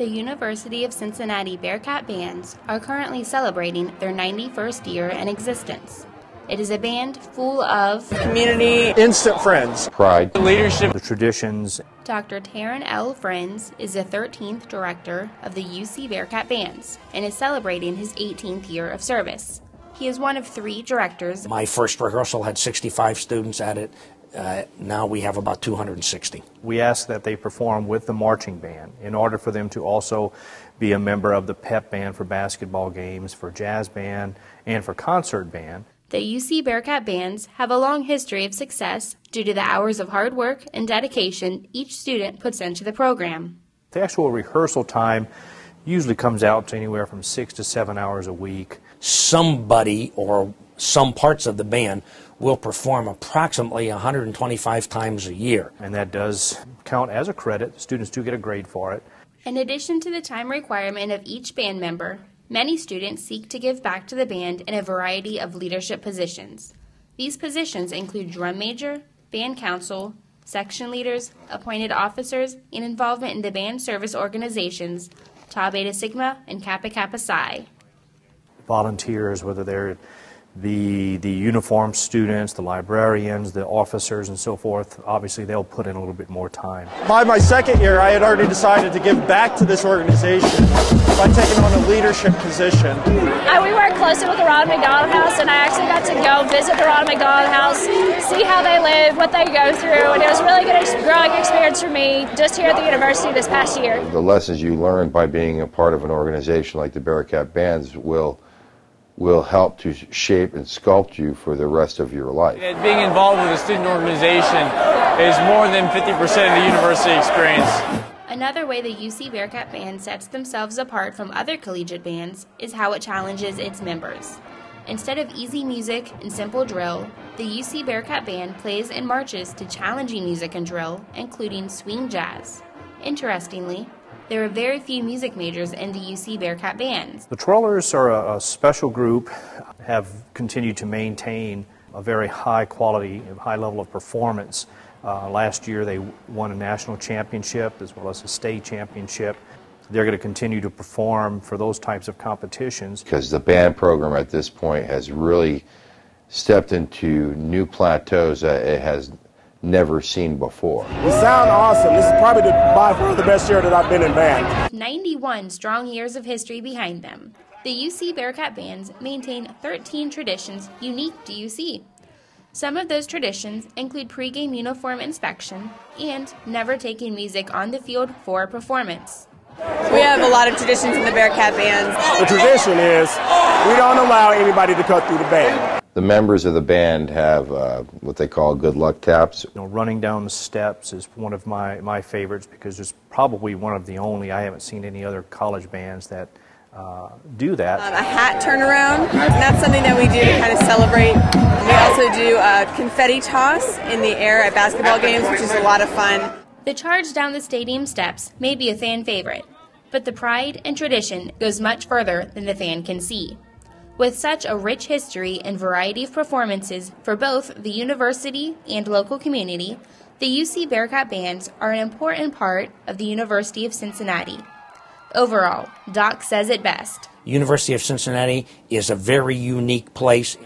The University of Cincinnati Bearcat Bands are currently celebrating their 91st year in existence. It is a band full of community, instant friends, pride, leadership, the traditions. Dr. Terren L. Frenz is the 13th director of the UC Bearcat Bands and is celebrating his 18th year of service. He is one of three directors. My first rehearsal had 65 students at it. Uh, now we have about 260. We ask that they perform with the marching band in order for them to also be a member of the pep band for basketball games, for jazz band, and for concert band. The UC Bearcat bands have a long history of success due to the hours of hard work and dedication each student puts into the program. The actual rehearsal time usually comes out to anywhere from six to seven hours a week. Somebody or some parts of the band will perform approximately 125 times a year. And that does count as a credit. Students do get a grade for it. In addition to the time requirement of each band member, many students seek to give back to the band in a variety of leadership positions. These positions include drum major, band council, section leaders, appointed officers, and involvement in the band service organizations Tau Beta Sigma and Kappa Kappa Psi. Volunteers, whether they're the, the uniformed students, the librarians, the officers, and so forth, obviously they'll put in a little bit more time. By my second year, I had already decided to give back to this organization by taking on a leadership position. I, we work closely with the Ronald McDonald House, and I actually got to go visit the Ronald McDonald House, see how they live, what they go through, and it was a really good growing experience for me just here at the university this past year. The lessons you learn by being a part of an organization like the Bearcat Bands will will help to shape and sculpt you for the rest of your life. Being involved with a student organization is more than 50% of the university experience. Another way the UC Bearcat Band sets themselves apart from other collegiate bands is how it challenges its members. Instead of easy music and simple drill, the UC Bearcat Band plays and marches to challenging music and drill, including swing jazz. Interestingly, there are very few music majors in the UC Bearcat bands. The Twirlers are a, a special group, have continued to maintain a very high quality, high level of performance. Uh, last year they won a national championship as well as a state championship. They're going to continue to perform for those types of competitions. Because the band program at this point has really stepped into new plateaus that it has never seen before. We sound awesome. This is probably the, by far the best year that I've been in band. 91 strong years of history behind them. The UC Bearcat bands maintain 13 traditions unique to UC. Some of those traditions include pregame uniform inspection and never taking music on the field for a performance. We have a lot of traditions in the Bearcat bands. The tradition is we don't allow anybody to cut through the band. The members of the band have uh, what they call good luck taps. You know, running down the steps is one of my, my favorites because it's probably one of the only, I haven't seen any other college bands that uh, do that. Um, a hat turnaround, and that's something that we do to kind of celebrate. We also do a confetti toss in the air at basketball games, which is a lot of fun. The charge down the stadium steps may be a fan favorite, but the pride and tradition goes much further than the fan can see. With such a rich history and variety of performances for both the university and local community, the UC Bearcat Bands are an important part of the University of Cincinnati. Overall, Doc says it best. University of Cincinnati is a very unique place.